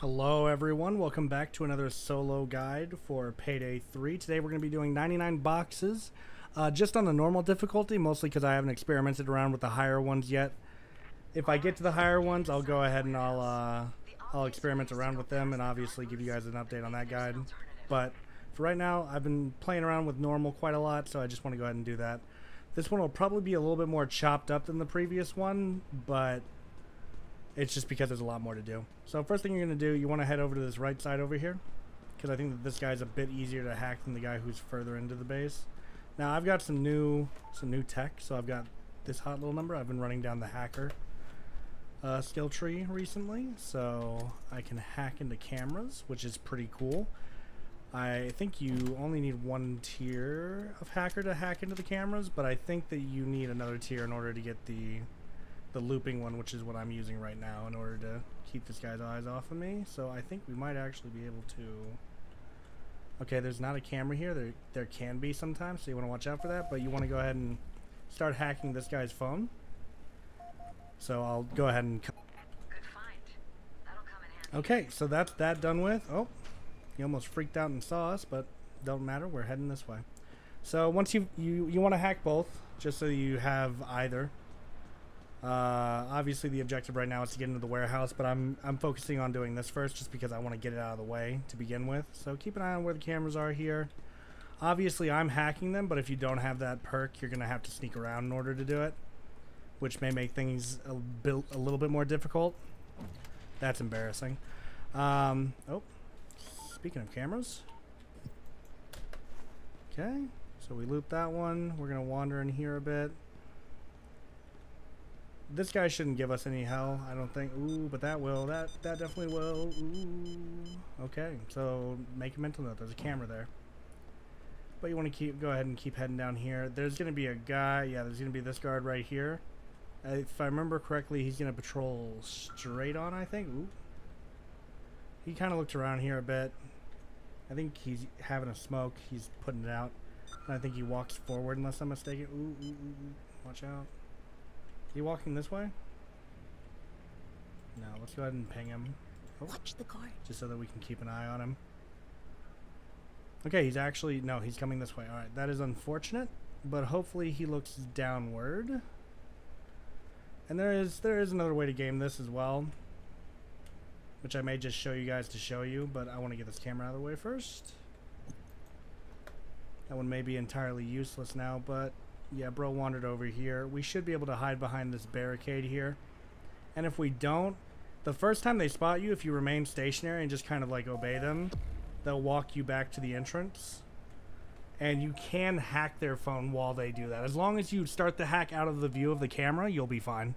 Hello everyone, welcome back to another solo guide for Payday 3. Today we're going to be doing 99 boxes, uh, just on the normal difficulty, mostly because I haven't experimented around with the higher ones yet. If I get to the higher ones, I'll go ahead and I'll, uh, I'll experiment around with them and obviously give you guys an update on that guide. But for right now, I've been playing around with normal quite a lot, so I just want to go ahead and do that. This one will probably be a little bit more chopped up than the previous one, but it's just because there's a lot more to do. So first thing you're going to do, you want to head over to this right side over here. Because I think that this guy's a bit easier to hack than the guy who's further into the base. Now I've got some new some new tech. So I've got this hot little number. I've been running down the hacker uh, skill tree recently. So I can hack into cameras, which is pretty cool. I think you only need one tier of hacker to hack into the cameras, but I think that you need another tier in order to get the the looping one, which is what I'm using right now in order to keep this guy's eyes off of me. So I think we might actually be able to... Okay, there's not a camera here. There, there can be sometimes, so you want to watch out for that. But you want to go ahead and start hacking this guy's phone. So I'll go ahead and... Come. Okay, so that's that done with. Oh, he almost freaked out and saw us, but don't matter. We're heading this way. So once you you you want to hack both, just so you have either. Uh, obviously, the objective right now is to get into the warehouse, but I'm I'm focusing on doing this first, just because I want to get it out of the way to begin with. So keep an eye on where the cameras are here. Obviously, I'm hacking them, but if you don't have that perk, you're gonna have to sneak around in order to do it, which may make things a bit a little bit more difficult. That's embarrassing. Um, oh, speaking of cameras. Okay, so we loop that one. We're gonna wander in here a bit this guy shouldn't give us any hell, I don't think. Ooh, but that will. That that definitely will. Ooh. Okay, so make a mental note. There's a camera there. But you want to keep go ahead and keep heading down here. There's going to be a guy. Yeah, there's going to be this guard right here. If I remember correctly, he's going to patrol straight on, I think. Ooh. He kind of looked around here a bit. I think he's having a smoke. He's putting it out. And I think he walks forward unless I'm mistaken. Ooh, Ooh, ooh, ooh. Watch out. He walking this way? No, let's go ahead and ping him. Oh, Watch the car. Just so that we can keep an eye on him. Okay, he's actually... No, he's coming this way. Alright, that is unfortunate. But hopefully he looks downward. And there is there is another way to game this as well. Which I may just show you guys to show you. But I want to get this camera out of the way first. That one may be entirely useless now, but yeah, bro wandered over here. We should be able to hide behind this barricade here. And if we don't, the first time they spot you, if you remain stationary and just kind of like obey them, they'll walk you back to the entrance. And you can hack their phone while they do that. As long as you start the hack out of the view of the camera, you'll be fine.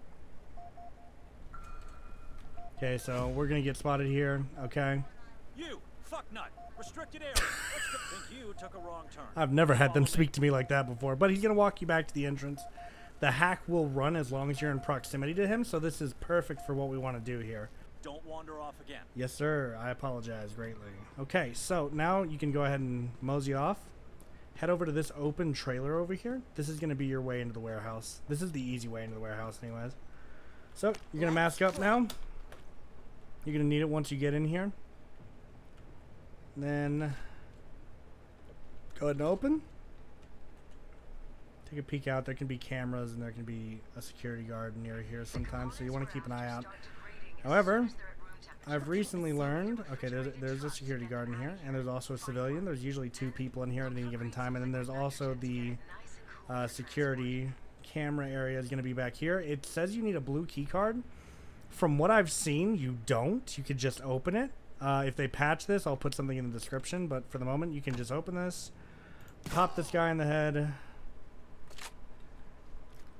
Okay, so we're gonna get spotted here. Okay. You, fucknut. Restricted area. think you took a wrong turn. I've never had them speak to me like that before, but he's going to walk you back to the entrance. The hack will run as long as you're in proximity to him, so this is perfect for what we want to do here. Don't wander off again. Yes, sir. I apologize greatly. Okay, so now you can go ahead and mosey off. Head over to this open trailer over here. This is going to be your way into the warehouse. This is the easy way into the warehouse anyways. So, you're going to mask up now. You're going to need it once you get in here. Then go ahead and open. Take a peek out. There can be cameras and there can be a security guard near here sometimes, so you want to keep an eye out. However, I've recently learned, okay, there's a, there's a security guard in here, and there's also a civilian. There's usually two people in here at any given time, and then there's also the uh, security camera area is going to be back here. It says you need a blue key card. From what I've seen, you don't. You could just open it. Uh, if they patch this, I'll put something in the description, but for the moment, you can just open this, pop this guy in the head,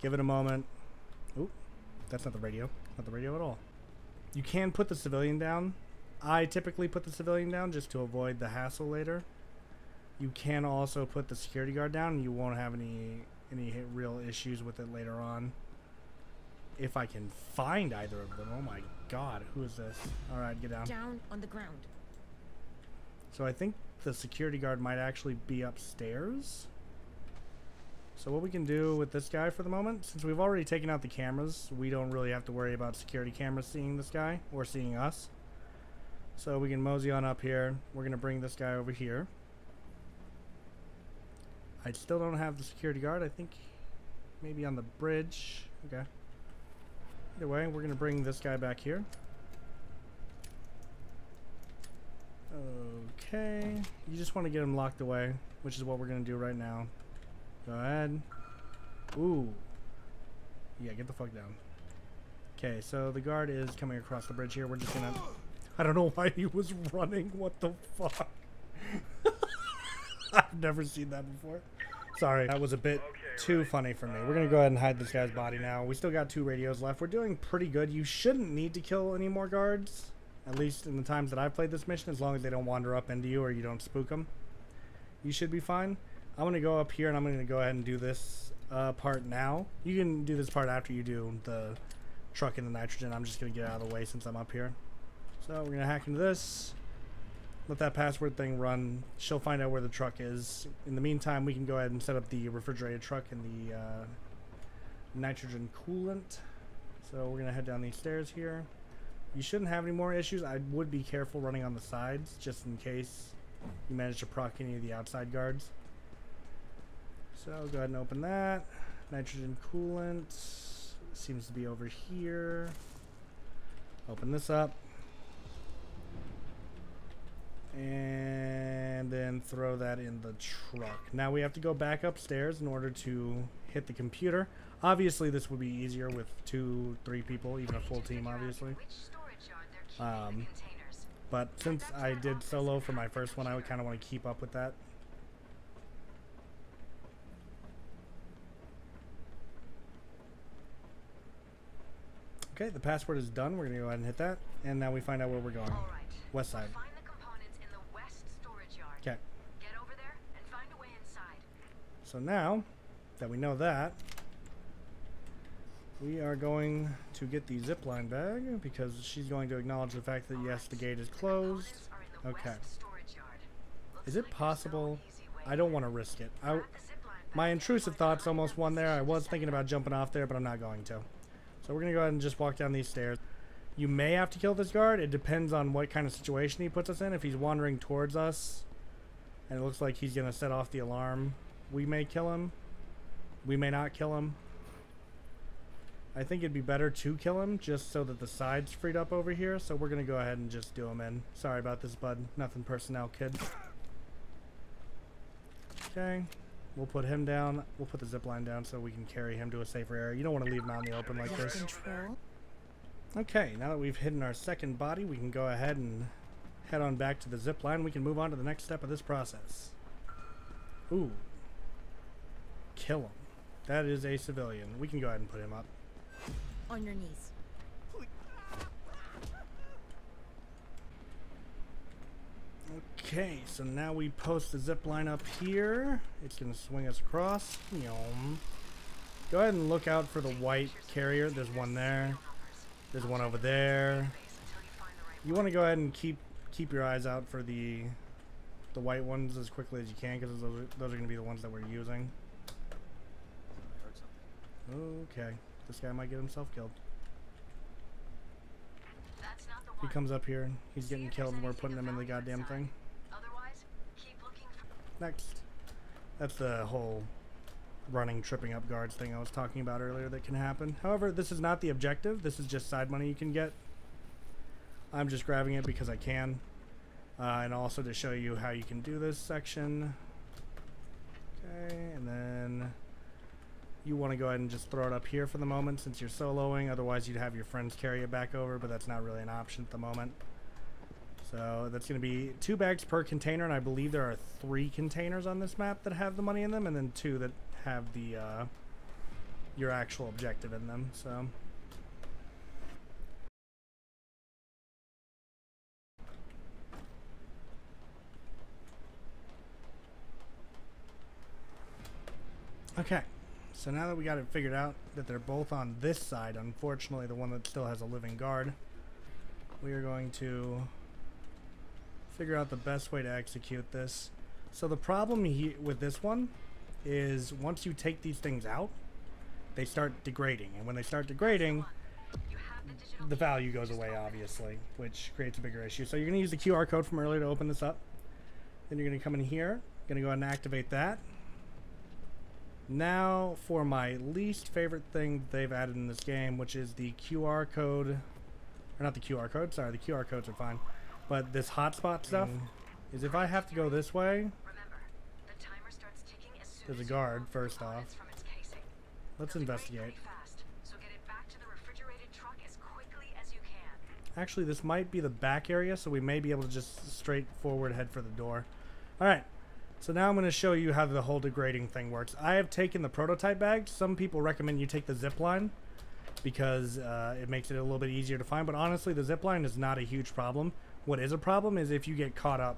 give it a moment. Oop, that's not the radio. Not the radio at all. You can put the civilian down. I typically put the civilian down just to avoid the hassle later. You can also put the security guard down, and you won't have any any real issues with it later on if I can find either of them. Oh my god, who is this? Alright, get down. Down on the ground. So I think the security guard might actually be upstairs. So what we can do with this guy for the moment, since we've already taken out the cameras, we don't really have to worry about security cameras seeing this guy or seeing us. So we can mosey on up here. We're going to bring this guy over here. I still don't have the security guard. I think maybe on the bridge. Okay. Either way, we're going to bring this guy back here. Okay. You just want to get him locked away, which is what we're going to do right now. Go ahead. Ooh. Yeah, get the fuck down. Okay, so the guard is coming across the bridge here. We're just gonna... I don't know why he was running. What the fuck? I've never seen that before. Sorry, that was a bit too funny for me. We're gonna go ahead and hide this guy's body now. We still got two radios left. We're doing pretty good. You shouldn't need to kill any more guards. At least in the times that I've played this mission, as long as they don't wander up into you or you don't spook them. You should be fine. I'm gonna go up here and I'm gonna go ahead and do this uh, part now. You can do this part after you do the truck and the nitrogen. I'm just gonna get out of the way since I'm up here. So we're gonna hack into this. Let that password thing run. She'll find out where the truck is. In the meantime, we can go ahead and set up the refrigerated truck and the uh, nitrogen coolant. So we're gonna head down these stairs here. You shouldn't have any more issues. I would be careful running on the sides just in case you manage to proc any of the outside guards. So go ahead and open that. Nitrogen coolant seems to be over here. Open this up. And then throw that in the truck. Now we have to go back upstairs in order to hit the computer. Obviously, this would be easier with two, three people, even a full team, obviously. Um, but since I did solo for my first one, I would kind of want to keep up with that. Okay, the password is done. We're going to go ahead and hit that. And now we find out where we're going. West side. Find the components in the west storage yard. Okay. Get over there and find a way inside. So now that we know that, we are going to get the zipline bag because she's going to acknowledge the fact that yes, the gate is closed. Okay. Is it possible? I don't want to risk it. I, my intrusive thoughts almost won there. I was thinking about jumping off there, but I'm not going to. So we're going to go ahead and just walk down these stairs. You may have to kill this guard. It depends on what kind of situation he puts us in. If he's wandering towards us and it looks like he's going to set off the alarm, we may kill him. We may not kill him. I think it'd be better to kill him just so that the side's freed up over here. So we're going to go ahead and just do him in. Sorry about this, bud. Nothing personnel, kid. Okay. We'll put him down. We'll put the zip line down so we can carry him to a safer area. You don't want to leave him out in the open like this. Okay, now that we've hidden our second body, we can go ahead and head on back to the zip line. We can move on to the next step of this process. Ooh. Kill him. That is a civilian. We can go ahead and put him up. On your knees. Okay, so now we post the zip line up here. It's going to swing us across. Yum. Go ahead and look out for the white carrier. There's one there. There's one over there. You want to go ahead and keep keep your eyes out for the the white ones as quickly as you can because those are, those are going to be the ones that we're using. I heard something. Okay, this guy might get himself killed. That's not the He comes up here. He's See getting killed and we're putting him in the goddamn inside. thing. Otherwise, keep looking for Next. That's the whole running, tripping up guards thing I was talking about earlier that can happen. However, this is not the objective. This is just side money you can get. I'm just grabbing it because I can. Uh, and also to show you how you can do this section. Okay, and then you want to go ahead and just throw it up here for the moment since you're soloing. Otherwise, you'd have your friends carry it back over, but that's not really an option at the moment. So that's going to be two bags per container, and I believe there are three containers on this map that have the money in them, and then two that have the uh, your actual objective in them. So okay. So now that we got it figured out that they're both on this side, unfortunately, the one that still has a living guard, we are going to figure out the best way to execute this. So the problem he- with this one is once you take these things out, they start degrading, and when they start degrading, the the value goes away, obviously, which creates a bigger issue. So you're going to use the QR code from earlier to open this up. Then you're going to come in here, going to go ahead and activate that. Now for my least favorite thing they've added in this game, which is the QR code, or not the QR code, sorry, the QR codes are fine, but this hotspot stuff mm. is if I have to go this way, the timer starts ticking as soon There's a as you guard, first off. From its casing. let's investigate. pretty fast, so get it back to the refrigerated truck as quickly as you can. Actually, this might be the back area, so we may be able to just straightforward head for the door. All right. So now I'm going to show you how the whole degrading thing works. I have taken the prototype bag. Some people recommend you take the zip line because uh, it makes it a little bit easier to find. But honestly, the zip line is not a huge problem. What is a problem is if you get caught up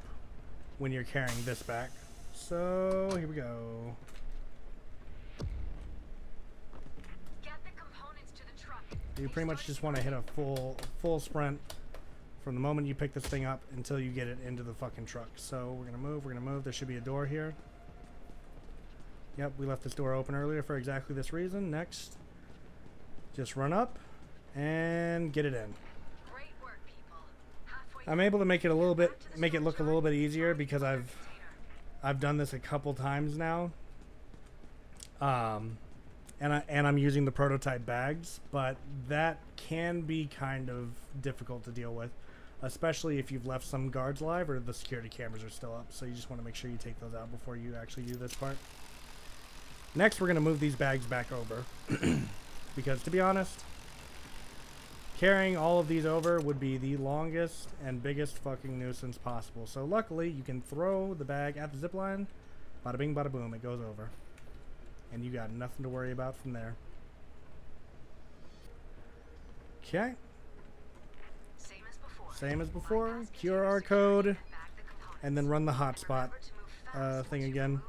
when you're carrying this back. So here we go. Get the components to the truck. You pretty much just want to hit a full full sprint from the moment you pick this thing up until you get it into the fucking truck. So we're gonna move, we're gonna move. There should be a door here. Yep, we left this door open earlier for exactly this reason. Next, just run up and get it in. Great work, people. I'm able to make it a little bit, to make it look a little bit easier because I've. I've done this a couple times now. Um, and I and I'm using the prototype bags, but that can be kind of difficult to deal with, especially if you've left some guards live or the security cameras are still up. So you just want to make sure you take those out before you actually do this part. Next, we're gonna move these bags back over because, to be honest, carrying all of these over would be the longest and biggest fucking nuisance possible. So luckily, you can throw the bag at the zip line. Bada bing, bada boom, it goes over. And you got nothing to worry about from there. Okay. Same as before. QR code, and then run the hotspot uh, thing again.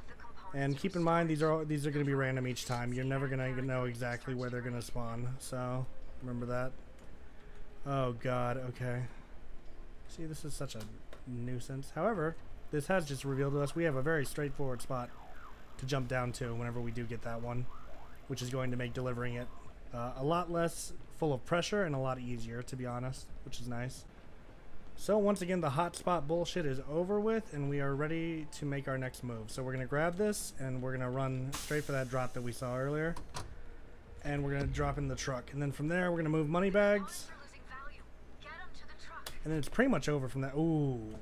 And keep in mind, these are all, these are going to be random each time. You're never going to know exactly where they're going to spawn. So remember that. Oh God. Okay. See, this is such a nuisance. However, this has just revealed to us we have a very straightforward spot to jump down to whenever we do get that one, which is going to make delivering it uh, a lot less full of pressure and a lot easier, to be honest, which is nice. So once again, the hotspot bullshit is over with, and we are ready to make our next move. So we're gonna grab this, and we're gonna run straight for that drop that we saw earlier, and we're gonna drop in the truck. And then from there, we're gonna move money bags, Components are losing value. Get 'em to the truck. and then it's pretty much over from that. Ooh,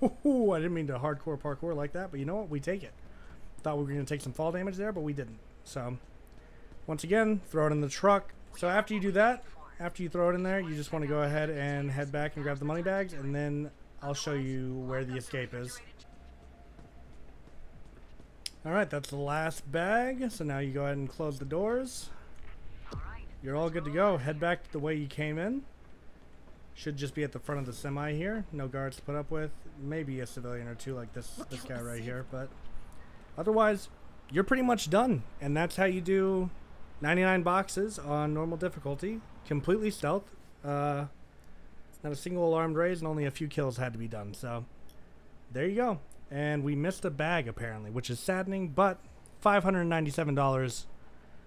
Ooh, I didn't mean to hardcore parkour like that, but you know what? We take it. Thought we were gonna take some fall damage there, but we didn't. So once again, throw it in the truck. So after you do that, after you throw it in there, you just want to go ahead and head back and grab the money bags, and then I'll show you where the escape is. Alright, that's the last bag. So now you go ahead and close the doors. You're all good to go. Head back the way you came in. Should just be at the front of the semi here. No guards to put up with. Maybe a civilian or two like this this guy right here, but otherwise, you're pretty much done. And that's how you do 99 boxes on normal difficulty, completely stealth. Uh, not a single alarmed raise, and only a few kills had to be done. So there you go. And we missed a bag apparently, which is saddening, but $597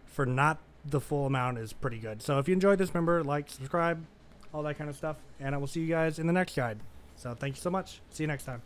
for not the full amount is pretty good. So if you enjoyed this, remember like, subscribe, all that kind of stuff, and I will see you guys in the next guide. So thank you so much. See you next time.